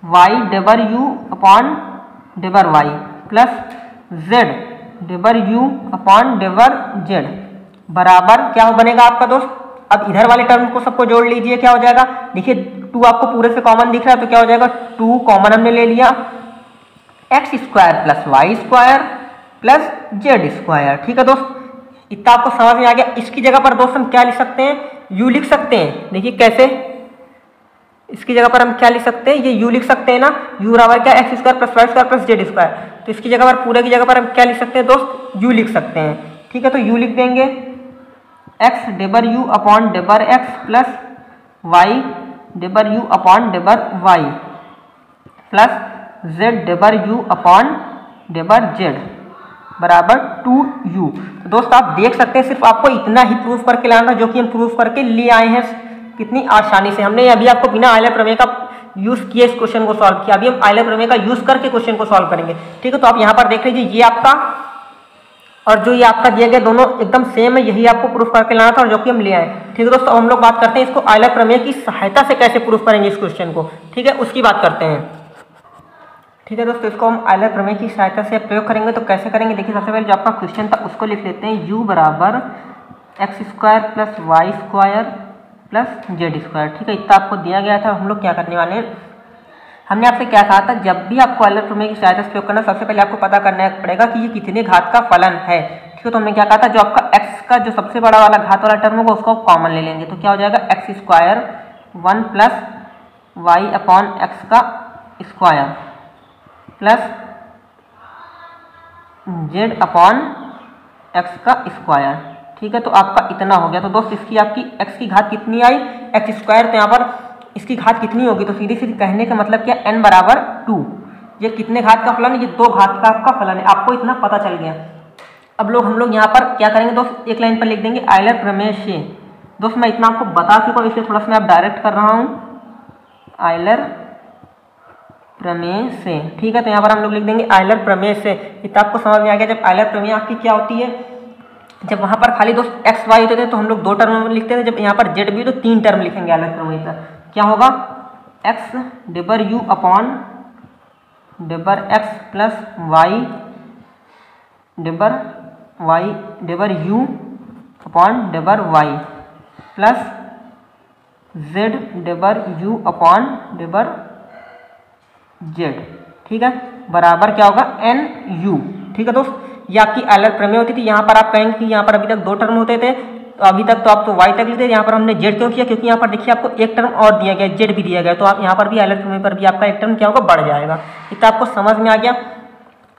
Y डेबर you upon डेबर y plus z डेबर यू अपॉन डेबर जेड बराबर क्या हो बनेगा आपका दोस्त? अब इधर वाले टर्म को सबको जोड़ लीजिए, क्या हो जाएगा? देखिए टू आपको पूरे से कॉमन दिख रहा है तो क्या हो जाएगा? टू कॉमन हमने ले लिया। X square plus y square plus z square, ठीक है दोस्त? इतना आपको समझ में आ गया। इसकी जगह पर दोस्त हम क्या लिख सकते हैं? यू लिख सकते हैं। देखिए कैसे? इसकी जगह पर हम क्या लिख सकते हैं? ये यू लिख सकते हैं ना? यू बराबर क्या? X square plus y square plus z square. तो इसकी जगह पर, पूरे की जगह पर हम क्या लिख सकते हैं दोस्त? यू लिख सकते हैं। ठीक है तो यू लिख देंगे। एक्स डेबर you upon डेबर x plus Y डेबर you upon डेबर y plus z डेबर यू अपॉन डेबर जेड। बराबर टू यू। तो दोस्त, आप देख सकते हैं, सिर्फ़ आपको इतना ही प्रूफ करके लाना जो कि हम प्रूफ करके ले आए हैं। कितनी आसानी से। हमने अभी आपको बिना आयलर प्रमेय का यूज़ किया इस क्वेश्चन को सॉल्व किया। अभी हम आयलर प्रमेय का यूज़ करके क्वेश्चन को सॉल्व करेंगे। ठीक है तो आप यहाँ पर देख लीजिए, ये आपका और जो ये आपका दिया गया दोनों एकदम सेम है, यही आपको प्रूफ करके लाना था और जो कि हम ले आए। ठीक है, दोस्तों हम लोग बात करते हैं इसको आयलर प्रमेय की सहायता से कैसे प्रूफ करेंगे इस क्वेश्चन को। ठीक है, उसकी बात करते हैं। ठीक है दोस्तों, इसको हम आयलर प्रमेय की सहायता से प्रयोग करेंगे। तो कैसे करेंगे? देखिए, सबसे पहले जो आपका क्वेश्चन था, उसको लिख लेते हैं यू बराबर x square plus y square plus z square ठीक है, इतना आपको दिया गया था। हम लोग क्या करने वाले हैं? हमने आपसे क्या कहा था? जब भी आपको अलग प्रमेय की सहायता से प्रयोग करना सबसे पहले आपको पता करना पड़ेगा कि ये कितने घात का फलन है। ठीक है तो हमने क्या कहा था? जो आपका एक्स का जो सबसे बड़ा वाला घात वाला टर्म होगा, उसको कॉमन ले लेंगे। तो क्या हो जाएगा? X square one plus y upon x का square plus z upon x का स्क्वायर। ठीक है तो आपका इतना हो गया। तो दोस्त, इसकी आपकी एक्स की घात कितनी आई? एक्स स्क्वायर तो यहाँ पर इसकी घात कितनी होगी? तो सीधी सीधी कहने का मतलब क्या? एन बराबर टू। ये कितने घात का फलन? है ये दो घात का आपका फलन है। आपको इतना पता चल गया। अब लोग, हम लोग यहाँ पर क्या करेंगे दोस्त? एक लाइन पर लिख देंगे आयलर प्रमेय। दोस्त, मैं इतना आपको बता चुका हूँ, इसलिए थोड़ा सा मैं आप डायरेक्ट कर रहा हूँ। आयलर प्रमेय से। ठीक है तो यहाँ पर हम लोग लिख देंगे आयलर प्रमेय से। इतना आपको समझ में आ गया, जब आयलर प्रमेय आपकी क्या होती है? जब वहाँ पर खाली दोस्त एक्स वाई होते थे तो हम लोग दो टर्म लिखते थे। जब यहाँ पर जेड भी तो तीन टर्म लिखेंगे आयलर प्रमेय का क्या होगा? एक्स डिबर u upon डेबर x plus Y डेबर y डेबर you upon डेबर y plus z डेबर यू अपॉन डेबर जेड, ठीक है? बराबर क्या होगा? एन यू ठीक है दोस्त? ये आपकी अलग प्रमेय होती थी, यहाँ पर आप कहेंगे कि यहाँ पर अभी तक दो टर्म होते थे तो अभी तक तो आप तो वाई तक लिखते यहाँ पर हमने जेड क्यों किया? क्योंकि यहाँ पर देखिए आपको एक टर्म और दिया गया, जेड भी दिया गया तो आप यहाँ पर भी अलग प्रमेय पर भी आपका एक टर्म क्या होगा? बढ़ जाएगा। इतना आपको समझ में आ गया।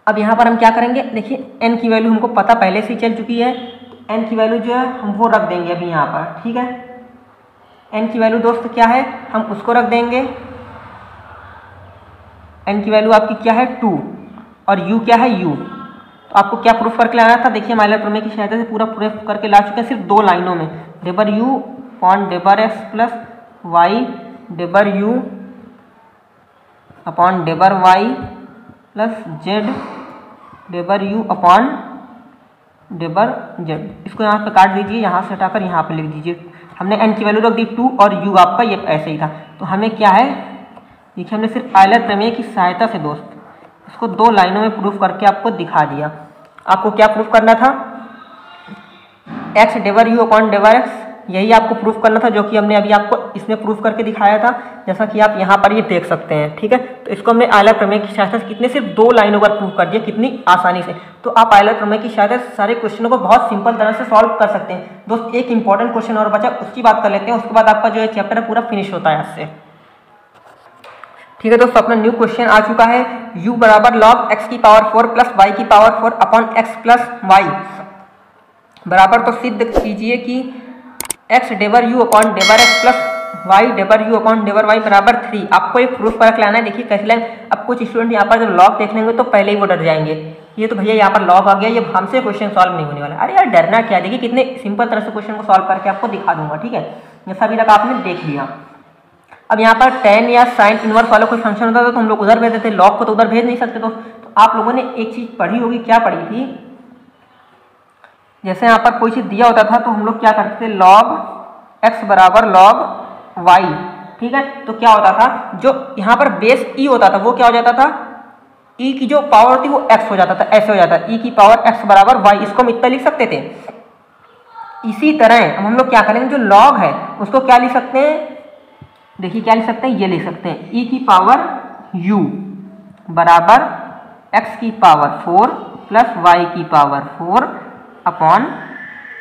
अब यहाँ पर हम क्या करेंगे? देखिए एन की वैल्यू हमको पता पहले से ही चल चुकी है। एन की वैल्यू जो है, हम वो रख देंगे अभी यहाँ पर, ठीक है? एन की वैल्यू दोस्त क्या है? हम उसको रख देंगे। एन की वैल्यू आपकी क्या है? टू और यू क्या है? यू तो आपको क्या प्रूफ करके लाना था? देखिए माइलर प्रमेय की सहायता से पूरा प्रूफ करके ला चुके हैं सिर्फ़ दो लाइनों में। डेबर you upon डेबर x plus Y डेबर you upon डेबर y plus z डेबर यू अपॉन डेबर जेड इसको यहाँ पे काट दीजिए, यहाँ से हटाकर यहाँ पे लिख दीजिए। हमने एन की वैल्यू रख दी टू और यू आपका ये ऐसे ही था। तो हमें क्या है? देखिए हमने सिर्फ़ आयलर प्रमेय की सहायता से दोस्त, इसको दो लाइनों में प्रूफ करके आपको दिखा दिया। आपको क्या प्रूफ करना था? X d over u upon d over x यही आपको प्रूफ करना था, जो कि हमने अभी आपको इसमें प्रूफ करके दिखाया था, जैसा कि आप यहाँ पर ये देख सकते हैं, ठीक है? तो इसको हमने आयलर प्रमेय की सहायता से कितने, सिर्फ़ दो लाइनों पर प्रूफ कर दिया, कितनी आसानी से। तो आप आयलर प्रमेय की सहायता से सारे क्वेश्चनों को बहुत सिंपल तरह से सॉल्व कर सकते हैं। दोस्त, एक इंपॉर्टेंट क्वेश्चन और बचा, उसकी बात कर लेते हैं, उसके बाद आपका जो है चैप्टर है, पूरा फिनिश होता है इससे ठीक है दोस्तों, अपना न्यू क्वेश्चन आ चुका है। u बराबर लॉग x की पावर फोर प्लस वाई की power four upon x plus y बराबर तो सिद्ध कीजिए कि x डेबर u अपॉन डेबर x प्लस वाई डेबर u अपॉन डेबर y बराबर थ्री आपको एक प्रूफ पर लाना है। देखिए कैसे लाइन। अब कुछ स्टूडेंट यहाँ पर जब लॉग देख लेंगे तो पहले ही वो डर जाएँगे। ये तो भैया यहाँ पर लॉग आ गया। ये हमसे क्वेश्चन सॉल्व नहीं होने वाला अरे यार, डरना क्या? देखिए कितने सिंपल तरह से क्वेश्चन को सॉल्व करके आपको दिखा दूँगा, ठीक है? जैसा अभी तक आपने देख लिया। अब यहाँ पर टेन या साइन इनवर्स वाला कोई फ़ंक्शन होता था तो हम लोग उधर भेजते थे लॉग को तो उधर भेज नहीं सकते तो, तो आप लोगों ने एक चीज़ पढ़ी होगी क्या पढ़ी थी? जैसे यहाँ पर कोई चीज़ दिया होता था तो हम लोग क्या करते थे लॉग एक्स बराबर लॉग वाई ठीक है? तो क्या होता था जो यहाँ पर बेस ई होता था वो क्या हो जाता था? ई की जो पावर थी वो एक्स हो जाता था ऐसे हो जाता ई की पावर एक्स बराबर वाई इसको हम इतना लिख सकते थे। इसी तरह हम लोग क्या करेंगे जो लॉग है उसको क्या लिख सकते हैं? देखिए क्या लिख सकते हैं? ये लिख सकते हैं। ई की पावर u बराबर x की पावर फोर प्लस वाई की power four upon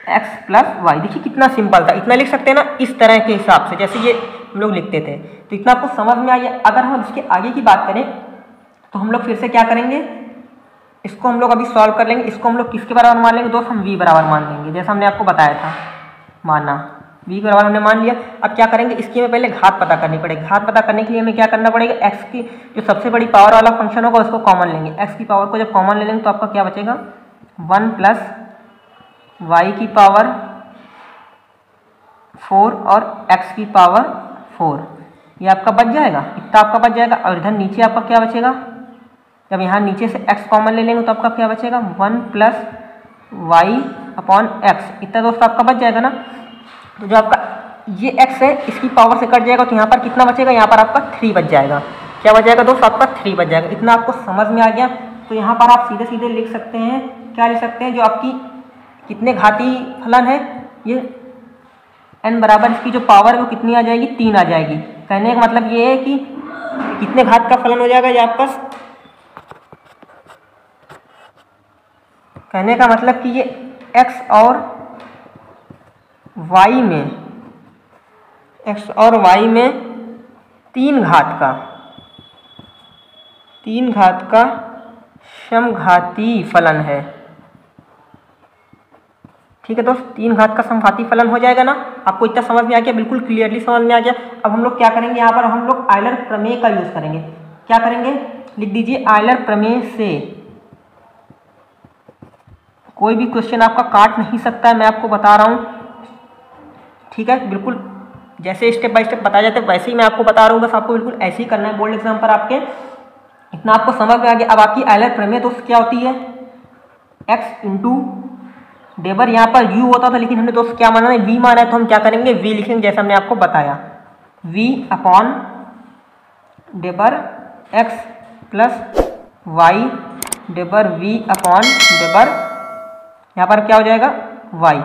x plus y देखिए कितना सिंपल था। इतना लिख सकते हैं ना इस तरह के हिसाब से, जैसे ये हम लोग लिखते थे। तो इतना आपको समझ में आइए अगर हम इसके आगे की बात करें तो हम लोग फिर से क्या करेंगे? इसको हम लोग अभी सॉल्व कर लेंगे। इसको हम लोग किसके बराबर मान लेंगे? दोस्त, हम v बराबर मान लेंगे, जैसा हमने आपको बताया था। माना। वी बराबर हमने मान लिया। अब क्या करेंगे? इसकी हमें पहले घात पता करनी पड़ेगी। घात पता करने के लिए हमें क्या करना पड़ेगा? एक्स की जो सबसे बड़ी पावर वाला फ़ंक्शन होगा, उसको कॉमन लेंगे। एक्स की पावर को जब कॉमन ले लेंगे तो आपका क्या बचेगा? वन प्लस वाई की पावर फोर और एक्स की पावर फोर ये आपका बच जाएगा। इतना आपका बच जाएगा। और इधर नीचे आपका क्या बचेगा? जब यहाँ नीचे से एक्स कॉमन ले लेंगे तो आपका क्या बचेगा? One plus y upon x इतना दोस्तों आपका बच जाएगा ना? तो जो आपका ये एक्स है, इसकी पावर से कट जाएगा तो यहाँ पर कितना बचेगा? यहाँ पर आपका थ्री बच जाएगा। क्या बच जाएगा? दोस्तों, आपका थ्री बच जाएगा। इतना आपको समझ में आ गया। तो यहाँ पर आप सीधे सीधे लिख सकते हैं। क्या लिख सकते हैं? जो आपकी कितने घाती फलन है, ये एन बराबर इसकी जो पावर है, वो कितनी आ जाएगी? तीन आ जाएगी। कहने का मतलब ये है कि कितने घात का फलन हो जाएगा ये आपका? कहने का मतलब कि ये एक्स और वाई में, एक्स और वाई में तीन घात का, तीन घात का समघाती फलन है। ठीक है दोस्त, तीन घात का समघाती फलन हो जाएगा ना? आपको इतना समझ में आ गया? बिल्कुल क्लियरली समझ में आ गया। अब हम लोग क्या करेंगे यहाँ पर? हम लोग आयलर प्रमेय का यूज़ करेंगे। क्या करेंगे? लिख दीजिए आयलर प्रमेय से। कोई भी क्वेश्चन आपका काट नहीं सकता है, मैं आपको बता रहा हूँ। ठीक है, बिल्कुल। जैसे स्टेप बाय स्टेप बताया जाता है, वैसे ही मैं आपको बता रहा हूँ, बस आपको बिल्कुल ऐसे ही करना है। बोर्ड एग्ज़ाम पर आपके। इतना आपको समझ में आ गया। अब आपकी आयलर प्रमेय दोस्त क्या होती है? एक्स इंटू डेबर यहाँ पर यू होता था, लेकिन हमने दोस्त क्या माना है? वी माना है तो हम क्या करेंगे? वी लिखेंगे, जैसे हमने आपको बताया। V upon डेबर x plus Y डेबर वी अपॉन डेबर यहाँ पर क्या हो जाएगा? वाई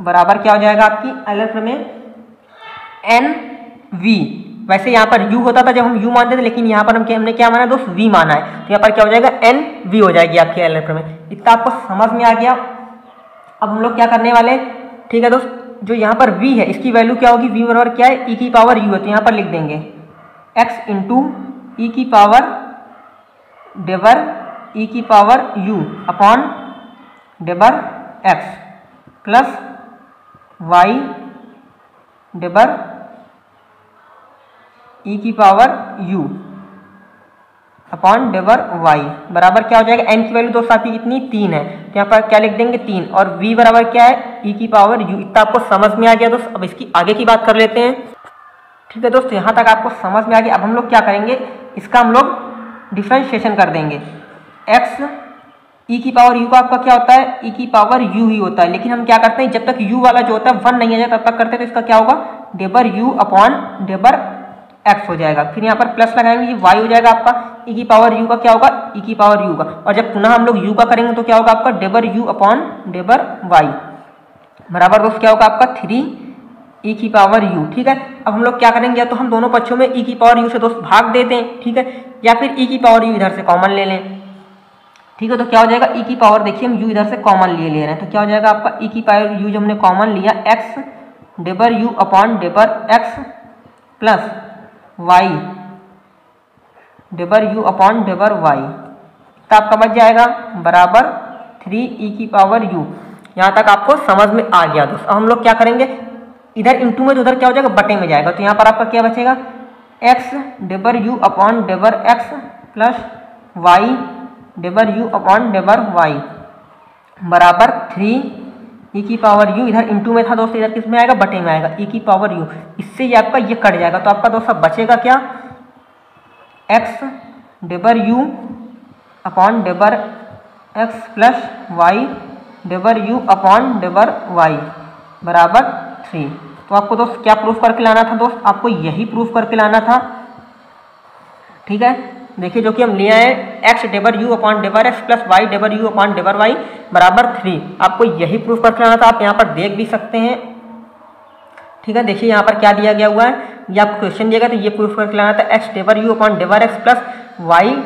बराबर क्या हो जाएगा आपकी? एल में एन वी। वैसे यहाँ पर u होता था जब हम u मानते थे, लेकिन यहाँ पर हम हमने क्या माना दोस्त? v माना है। तो यहाँ पर क्या हो जाएगा? n v हो जाएगी आपकी एल में। इतना आपको समझ में आ गया? अब हम लोग क्या करने वाले ठीक है दोस्त, जो यहाँ पर v है, इसकी वैल्यू क्या होगी? v बराबर क्या है? e की पावर u है। तो यहाँ पर लिख देंगे। x इंटू ई की पावर डेबर e की पावर u अपॉन डेबर x प्लस y डेबर ई e की पावर u अपॉन डेबर y बराबर क्या हो जाएगा? n की वैल्यू दोस्तों आपकी कितनी? तीन है। तो यहाँ पर क्या लिख देंगे? तीन। और v बराबर क्या है? e की पावर u इतना आपको समझ में आ गया दोस्त। अब इसकी आगे की बात कर लेते हैं। ठीक है दोस्तों यहाँ तक आपको समझ में आ गया। अब हम लोग क्या करेंगे? इसका हम लोग डिफ्रेंशिएशन कर देंगे। x e की पावर u का आपका क्या होता है? E की पावर u ही होता है। लेकिन हम क्या करते हैं? जब तक u वाला जो होता है वन नहीं आ जाए तब तक करते हैं तो इसका क्या होगा? डेबर u अपॉन डेबर एक्स हो जाएगा। फिर यहाँ पर प्लस लगाएँगे, ये वाई हो जाएगा आपका। ई e की पावर यू का क्या होगा? ई की पावर यू का और जब पुनः हम लोग यू का करेंगे तो क्या होगा आपका? डेबर यू अपॉन डेबर वाई बराबर दोस्त, क्या होगा आपका? थ्री ई की पावर यू ठीक है? अब हम लोग क्या करेंगे? या तो हम दोनों पक्षों में ई की पावर यू से दोस्त भाग देते हैं, ठीक है? या फिर ई की पावर यू इधर से कॉमन ले लें। ठीक है तो क्या हो जाएगा? ई की पावर देखिए, हम यू इधर से कॉमन लिए ले रहे हैं। तो क्या हो जाएगा आपका? ई की पावर यू जो हमने कॉमन लिया एक्स डेबर you upon डेबर x plus Y डेबर you upon डेबर y तो आपका बच जाएगा बराबर थ्री ई की पावर यू यहाँ तक आपको समझ में आ गया। दोस्त, अब हम लोग क्या करेंगे? इधर इंटू में तो उधर क्या हो जाएगा? बटे में जाएगा। तो यहाँ पर आपका क्या बचेगा? एक्स डेबर you upon डेबर x plus Y डेबर you upon डेबर Y बराबर थ्री ई e की पावर यू इधर इंटू में था दोस्तों, इधर किसमें आएगा? बटे में आएगा। ई e की पावर यू इससे ये आपका ये कट जाएगा। तो आपका दोस्तों बचेगा क्या? एक्स डेबर you upon डेबर x plus Y डेबर you upon डेबर Y बराबर थ्री तो आपको दोस्त क्या प्रूफ करके लाना था दोस्त? आपको यही प्रूफ करके लाना था। ठीक है? देखिए जो कि हम ले आए एक्स डेबर you upon डेबर x plus Y डेबर you upon डेबर Y बराबर थ्री आपको यही प्रूफ करके लाना था, आप यहाँ पर देख भी सकते हैं। ठीक है, देखिए यहाँ पर क्या दिया गया हुआ है, ये आपको क्वेश्चन दिया गया तो ये प्रूफ करके लाना था एक्स डेबर you upon डेबर x plus Y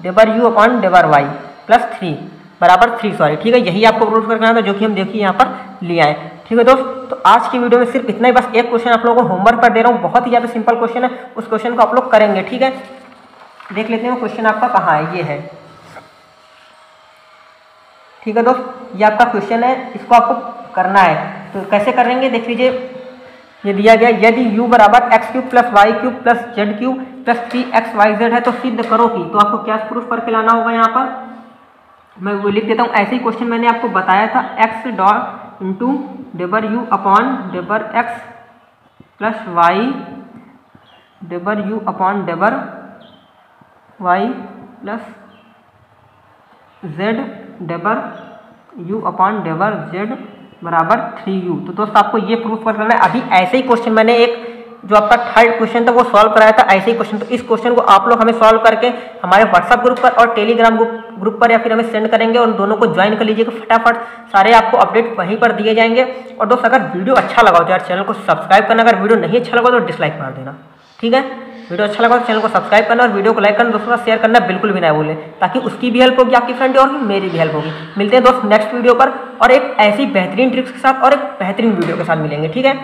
डेबर you upon डेबर y plus three बराबर थ्री सॉरी ठीक है, यही आपको प्रूफ करके लाना था, जो कि हम देखिए यहाँ पर ले आए ठीक है दोस्त तो आज की वीडियो में सिर्फ़ इतना ही, बस एक क्वेश्चन आप लोगों को होमवर्क पर दे रहा हूँ, बहुत ही ज़्यादा सिंपल क्वेश्चन है, उस क्वेश्चन को आप लोग करेंगे। ठीक है देख लेते हैं क्वेश्चन आपका कहाँ है? ये है। ठीक है दोस्त, ये आपका क्वेश्चन है, इसको आपको करना है। तो कैसे करेंगे? देख लीजिए। ये दिया गया, यदि u बराबर x cube plus y cube plus z cube plus three x y z है तो सिद्ध करो कि तो आपको क्या प्रूफ करके लाना होगा यहाँ पर? मैं वो लिख देता हूँ। ऐसे ही क्वेश्चन मैंने आपको बताया था एक्स डॉट इंटू डेबर you upon डेबर x plus Y डेबर you upon डेबर y plus z डेबर यू अपॉन डेबर जेड बराबर थ्री यू। तो दोस्त, आपको ये प्रूफ कर करना है। अभी ऐसे ही क्वेश्चन मैंने एक जो आपका थर्ड क्वेश्चन था, वो सॉल्व कराया था, ऐसे ही क्वेश्चन तो इस क्वेश्चन को आप लोग हमें सॉल्व करके हमारे व्हाट्सअप ग्रुप पर और टेलीग्राम ग्रुप ग्रुप पर या फिर हमें सेंड करेंगे और दोनों को ज्वाइन कर लीजिएगा। फटाफट सारे आपको अपडेट वहीं पर दिए जाएँगे। और दोस्त, अगर वीडियो अच्छा लगा हो तो यार चैनल को सब्सक्राइब करना। अगर वीडियो नहीं अच्छा लगा तो डिसलाइक मार देना। ठीक है? वीडियो अच्छा लगा तो चैनल को सब्सक्राइब करना और वीडियो को लाइक करना, दोस्तों का शेयर करना बिल्कुल भी ना भूलें, ताकि उसकी भी हेल्प होगी, आपकी फ्रेंड और मेरी भी हेल्प होगी। मिलते हैं दोस्त नेक्स्ट वीडियो पर, और एक ऐसी बेहतरीन ट्रिक्स के साथ और एक बेहतरीन वीडियो के साथ मिलेंगे, ठीक है?